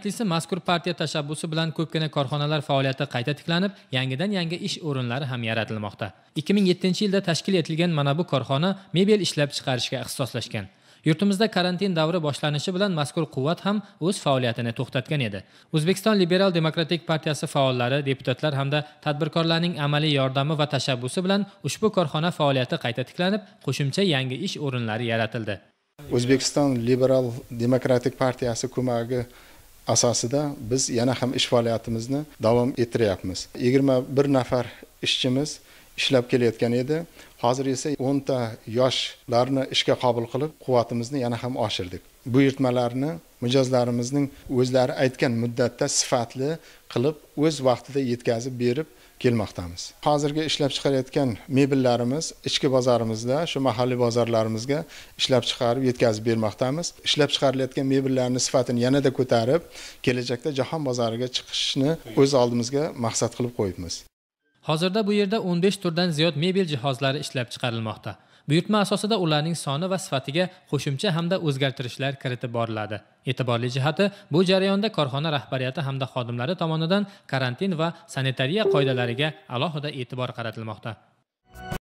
Aslisi mazkur partiya tashabbusi bilan ko'pgina korxonalar faoliyati qayta tiklanib, yangidan yangi ish o'rinlari ham yaratilmoqda. 2007-yilda tashkil etilgan mana bu korxona mebel ishlab chiqarishga ixtisoslashgan. Yurtimizda karantin davri boshlanishi bilan mazkur quvvat ham o'z faoliyatini to'xtatgan edi. O'zbekiston Liberal Demokratik partiyasi faollari, deputatlar hamda tadbirkorlarning amaliy yordami va tashabbusi bilan ushbu korxona faoliyati qayta tiklanib, qo'shimcha yangi ish o'rinlari yaratildi. O'zbekiston Liberal Demokratik partiyasi ko'magi asosida biz yana ham ish faoliyatimizni davom ettiryapmiz. 21 nafar ishchimiz ishlab kelayotgan edi. Hozir esa 10 ta yoshlarni ishga qabul qilib, quvvatimizni yana ham oshirdik. Buyurtmalarni mijozlarimizning o'zlari aytgan muddatda sifatli qilib, o'z vaqtida yetkazib berib kelmoqdamiz. Hozirgi ishlab chiqarayotgan mebellarimiz ichki bozorimizda, shu mahalliy bozorlarimizga ishlab chiqarib yetkazib bermoqdamiz. Ishlab chiqarilayotgan mebellarning sifatini yanada ko'tarib, kelajakda jahon bozoriga chiqishni o'z oldimizga maqsad qilib qo'yibmiz. Hozirda bu yerda 15 turdan ziyod mebel jihozlari ishlab chiqarilmoqda. Buyurtma asosida ularning soni va sifatiga qo'shimcha hamda o'zgartirishlar kiritib boriladi. E'tiborli jihati, bu jarayonda korxona rahbariyati hamda xodimlari tomonidan karantin va sanitariya qoidalariga alohida e'tibor qaratilmoqda.